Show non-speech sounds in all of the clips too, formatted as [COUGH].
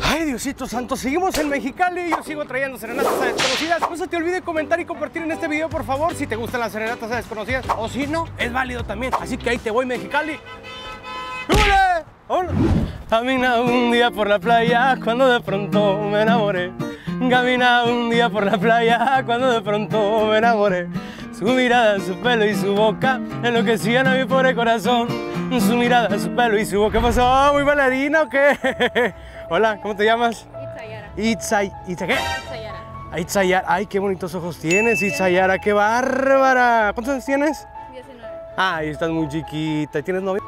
Ay, Diosito Santo, seguimos en Mexicali yo sigo trayendo serenatas a desconocidas. No se te olvide comentar y compartir en este video, por favor, si te gustan las serenatas desconocidas. O si no, es válido también. Así que ahí te voy, Mexicali. ¡Hola! ¡Hola! Caminaba un día por la playa cuando de pronto me enamoré. Caminaba un día por la playa cuando de pronto me enamoré. Su mirada, su pelo y su boca enloquecían a mi pobre corazón. Su mirada, su pelo y su boca. ¿Qué pasó? ¿Muy bailarina o qué? Hola, ¿cómo te llamas? Itzayara. Itzay. ¿Itza qué? Itzayara. Itzayara. Ay, qué bonitos ojos tienes, Itzayara. ¡Qué bárbara! ¿Cuántos años tienes? 19. Ay, estás muy chiquita. ¿Y ¿Tienes novio?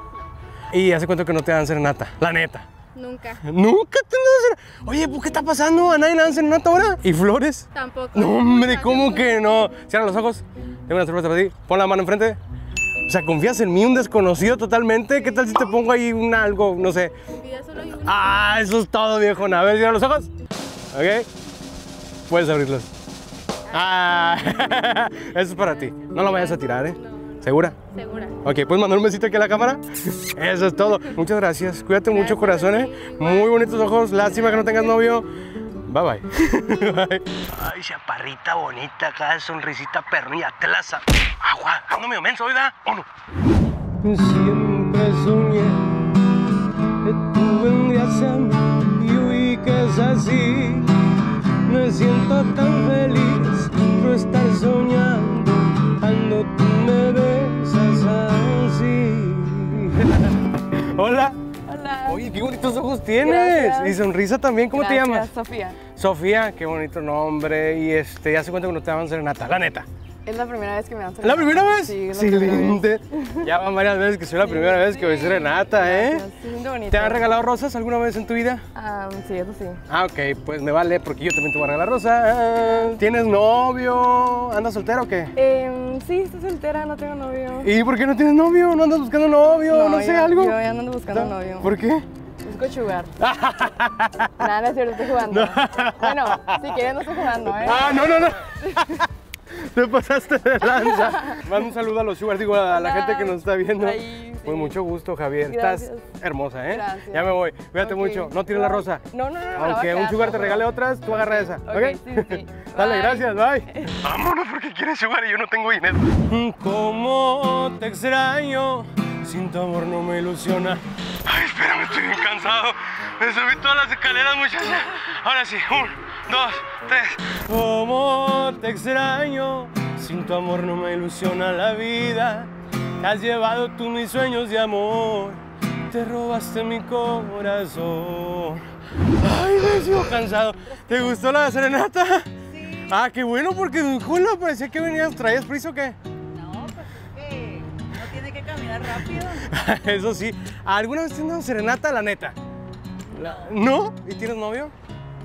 Y hace cuánto que no te dan serenata, la neta. Nunca. Nunca te dan serenata. Oye, ¿por qué está pasando? ¿A nadie le dan serenata ahora? ¿Y flores? Tampoco. No, hombre, ¿cómo que no? Cierra los ojos. Tengo una sorpresa para ti. Pon la mano enfrente. O sea, ¿confías en mí, un desconocido totalmente? ¿Qué tal si te pongo ahí un algo, no sé? Ah, eso es todo, viejo. A ver, cierra los ojos. ¿Ok? Puedes abrirlos. Ah, [LAUGHS] eso es para ti. No lo vayas a tirar, ¿eh? ¿Segura? Segura. Ok, ¿puedes mandar un besito aquí a la cámara? [LAUGHS] Eso es todo. Muchas gracias. Cuídate mucho, corazón, ¿eh? Muy bonitos ojos. Lástima que no tengas novio. Bye, bye. Bye. [LAUGHS] Ay, chaparrita bonita, acá sonrisita pernilla, telaza. Agua, ando medio menso, ¿verdad? ¿O no? Siempre soñé que tú vendrías a mí y hoy que es así. Me siento tan feliz ojos tienes. Gracias. Y sonrisa también. ¿Cómo te llamas? Sofía. Sofía, qué bonito nombre. Y este, ya se cuenta que no te daban serenata, la neta. Es la primera vez que me dan ¿La serenata. primera vez? Sí, es la primera vez. Excelente. Ya van varias veces que soy la primera vez que voy serenata, ¿eh? Gracias, Se siente bonito. ¿Te han regalado rosas alguna vez en tu vida? Ah, sí, eso sí. Ah, ok, pues me vale porque yo también te voy a regalar rosas. ¿Tienes novio? ¿Andas soltero o qué? Eh, sí, estoy soltera, no tengo novio. ¿Y por qué no tienes novio? ¿No andas buscando novio? No, sé, yo- algo. Yo ya ando buscando novio. ¿Por qué? Busco chugar. [LAUGHS] Nada, no es cierto, estoy jugando. Bueno, si quieres no estoy jugando, ¿eh? Ah, no, no, no. Te pasaste de lanza. Manda un saludo a los Sugar, digo, a la Hola. gente que nos está viendo. Ahí, sí. Pues mucho gusto, Javier. Gracias. Estás hermosa, ¿eh? Gracias. Ya me voy. Cuídate mucho. No tires la rosa. No, no, no, Aunque un Sugar no, te regale otras, tú agarra esa. ¿Ok? Sí, sí. [LAUGHS] Dale, Bye. gracias. Bye. [LAUGHS] Vámonos porque quieres Sugar y yo no tengo dinero. ¿Cómo te extraño? Sin tu amor no me ilusiona. Ay, espérame, estoy bien cansado. Me subí todas las escaleras, muchacha. Ahora sí, un, dos, tres. ¿Cómo te extraño? Sin tu amor no me ilusiona la vida. Te has llevado tú mis sueños de amor. Te robaste mi corazón. Ay, me sigo cansado. ¿Te gustó la serenata? Sí. Ah, qué bueno, porque Julio parecía que venías, ¿traías prisa o qué? Rápido. [LAUGHS] Eso sí. ¿Alguna vez tienes serenata, la neta? La- ¿No? ¿Y tienes novio?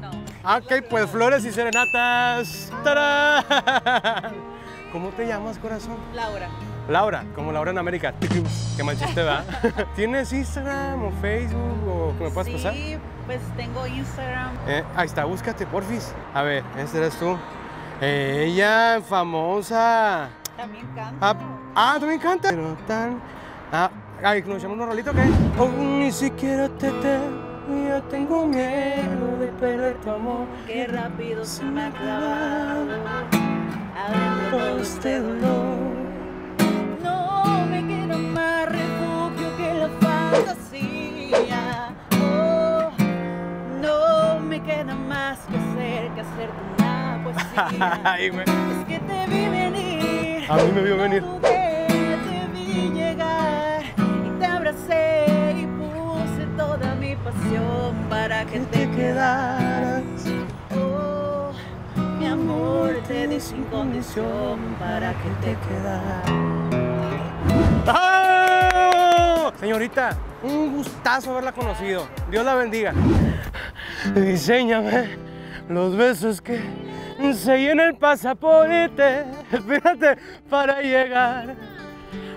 No. Ah, Ok, pues flores y serenatas. ¡Tarán! [LAUGHS] ¿Cómo te llamas, corazón? Laura. Laura, como Laura en América. [LAUGHS] Qué mal chiste, ¿verdad? ¿Tienes Instagram o Facebook o que me puedas sí, pasar? pues tengo Instagram. Eh, ahí está, búscate, porfis. A ver, esta eres tú. Ella, famosa. También canto. Ah, ah, también canta. Pero tan. Ah, ay, ¿nos echamos un rolito o qué? Oh, ni siquiera te temo, yo tengo miedo de perder tu amor. Qué rápido se me ha clavado. Adentro todo este dolor. No me queda más refugio que la fantasía. Oh, no me queda más que hacer que hacerte una poesía. [LAUGHS] Ay, güey. Es que te vi venir. A mí me vio venir. No te vi llegar abracé y puse toda mi pasión para que te quedaras. Oh, mi amor, te di sin condición para que te quedaras. ¡Ah! Señorita, un gustazo haberla conocido. Dios la bendiga. Diseñame los besos que se en el pasaporte. Espérate para llegar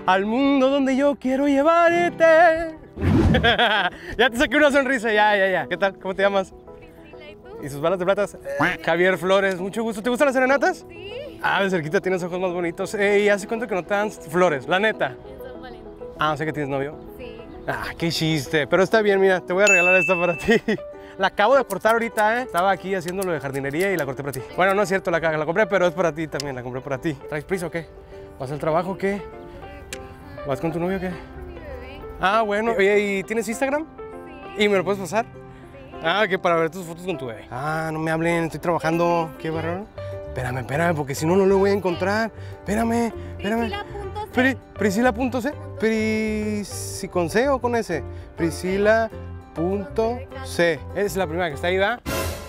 al mundo donde yo quiero llevarte. [LAUGHS] ya te saqué una sonrisa, ya, ya, ya. ¿Qué tal? ¿Cómo te llamas? Priscila, ¿y tú? ¿Y sus balas de platas? Javier Flores, mucho gusto. ¿Te gustan las serenatas? Sí. Ah, de cerquita tienes ojos más bonitos. Eh, y hace cuenta que no te dan flores, la neta. Ah, no sé que tienes novio. Sí. Ah, qué chiste. Pero está bien, mira, te voy a regalar esta para ti. [LAUGHS] La acabo de cortar ahorita, ¿eh? Estaba aquí haciendo lo de jardinería y la corté para ti. Bueno, no es cierto, la, la compré, pero es para ti también, la compré para ti. ¿Traes prisa o qué? ¿Vas al trabajo o qué? ¿Vas con tu novio o qué? Ah, bueno. Oye, ¿y tienes Instagram? ¿Y me lo puedes pasar? Ah, que para ver tus fotos con tu bebé. Ah, no me hablen, estoy trabajando. ¿Qué barro? Espérame, espérame, porque si no, no lo voy a encontrar. Espérame, espérame. Pri- Priscila.c. Prisi con C o con S. Priscila.c. Es la primera que está ahí, ¿va?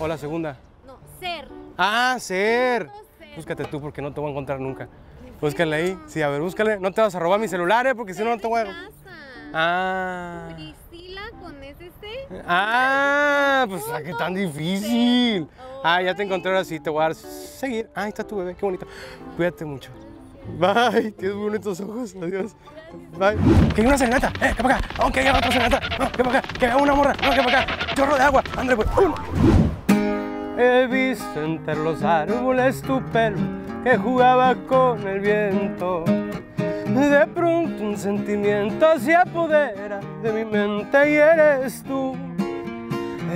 O la segunda. No, ser. Ah, ser. Búscate tú porque no te voy a encontrar nunca. Búscale ahí. Sí, a ver, búscale. No te vas a robar mi celular, ¿eh? Porque si no, no te voy a... Ah. Priscila con SC. Ah, pues ah, qué tan difícil. Ah, ya te encontré ahora sí, te voy a dar seguir. Ah, ahí está tu bebé, qué bonito. Cuídate mucho. Bye, [LAUGHS] tienes muy bonitos ojos. Adiós. Bye. Que hay una serenata. Eh, que para acá. Que haya otra serenata. No, que para acá. Que haya una morra. No, que para acá. Chorro de agua. André, pues. He visto entre los árboles tu pelo que jugaba con el viento. De pronto un sentimiento se apodera de mi mente y eres tú.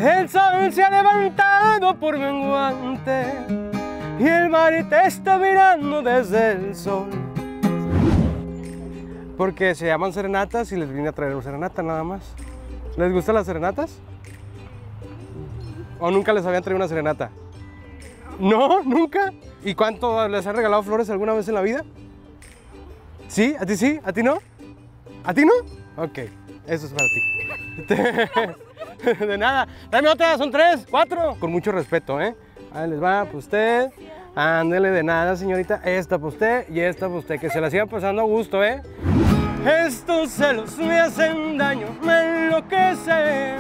El sol se ha levantado por menguante y el mar te está mirando desde el sol. Porque se llaman serenatas y les vine a traer una serenata nada más. ¿Les gustan las serenatas? ¿O nunca les habían traído una serenata? ¿No? ¿Nunca? ¿Y cuánto les han regalado flores alguna vez en la vida? ¿Sí? ¿A ti sí? ¿A ti no? ¿A ti no? Ok, eso es para ti. [LAUGHS] De nada. Dame otra, son tres, cuatro. Con mucho respeto, ¿eh? Ahí les va, pues usted. Ándele de nada, señorita. Esta para usted y esta para usted. Que se la sigan pasando a gusto, ¿eh? Estos celos me hacen daño, me enloquecen.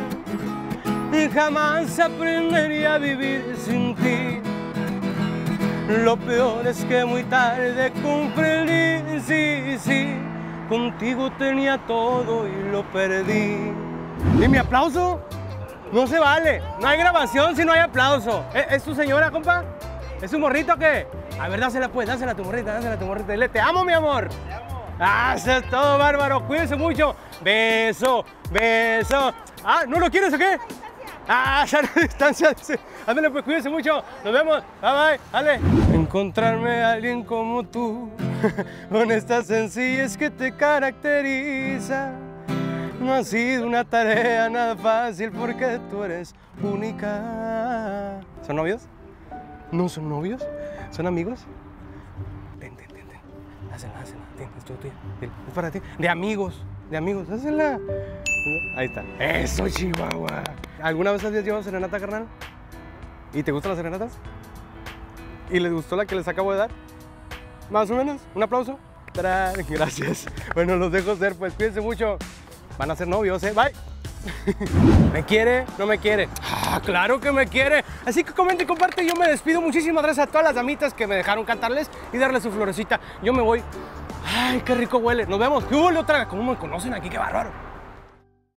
Y jamás aprendería a vivir sin ti. Lo peor es que muy tarde comprendí, sí, sí, contigo tenía todo y lo perdí. ¿Y mi aplauso? No se vale, no hay grabación si no hay aplauso. ¿Es, es tu señora, compa? ¿Es su morrito o qué? A ver, dásela pues, dásela a tu morrita, dásela a tu morrita. Dile, te amo, mi amor. Te amo. Ah, todo, bárbaro. Cuídense mucho. Beso, beso. Ah, ¿no lo quieres o qué? Ah, ya no distancia. dice. Ándale, pues cuídense mucho. Nos vemos. Bye bye. Dale. Encontrarme a alguien como tú, [LAUGHS] con esta sencillez que te caracteriza. No ha sido una tarea nada fácil porque tú eres única. ¿Son novios? ¿No son novios? ¿Son amigos? Ten, ten, ten, ten. Házela, házela. Ten, es tuya. Es para ti. De amigos. De amigos. Házela. Ahí está. Eso, Chihuahua. ¿Alguna vez habías llevado serenata, carnal? ¿Y te gustan las serenatas? ¿Y les gustó la que les acabo de dar? Más o menos. ¿Un aplauso? ¡Tarán! [LAUGHS] Gracias. Bueno, los dejo ser, pues cuídense mucho. Van a ser novios, ¿eh? Bye. [LAUGHS] ¿Me quiere? ¿No me quiere? Ah, claro que me quiere. Así que comenta y comparte. Yo me despido. Muchísimas gracias a todas las damitas que me dejaron cantarles y darles su florecita. Yo me voy. Ay, qué rico huele. Nos vemos. ¿Qué huele otra? ¿Cómo me conocen aquí? Qué bárbaro.